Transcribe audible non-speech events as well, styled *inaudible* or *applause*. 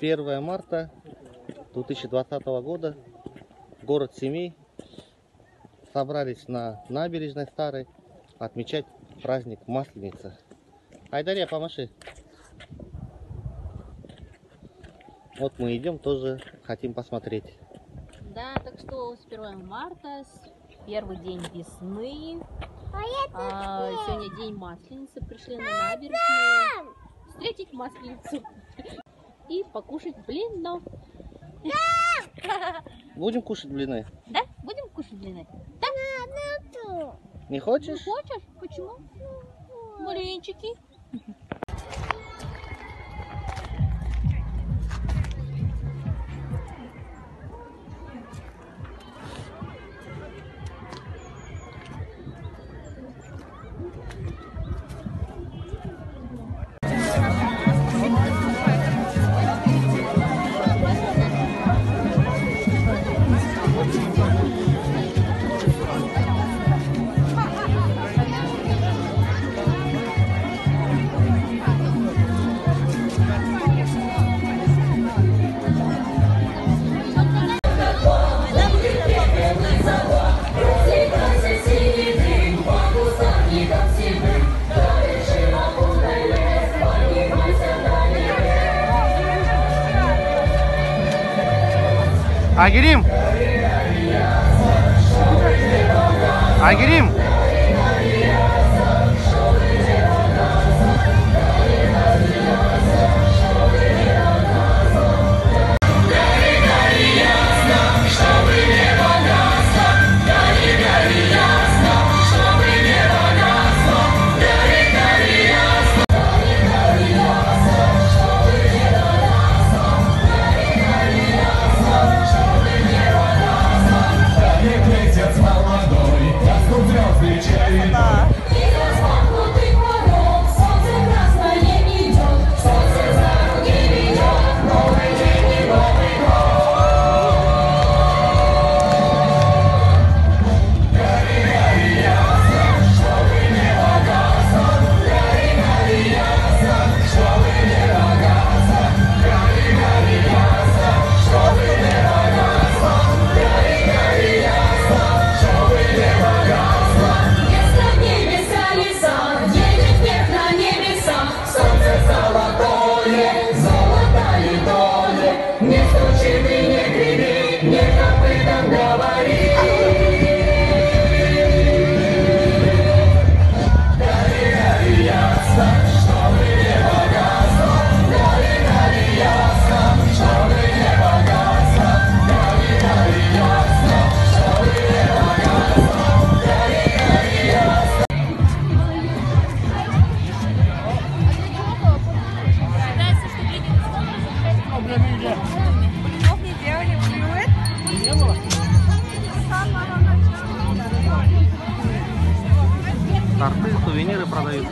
1 марта 2020 года. Город Семей. Собрались на набережной старой отмечать праздник Масленица. Айдария, помаши. Вот мы идем, тоже хотим посмотреть. Да, так что с 1 марта, первый день весны. А, сегодня день Масленицы. Пришли на набережную встретить Масленицу и покушать блинов. *laughs* Будем кушать блины? Да? Будем кушать блины? Не Не хочешь? хочешь? Почему? Блинчики. Агирим! Агирим! Блинов не делали, блюет. Не? Торты, сувениры продают.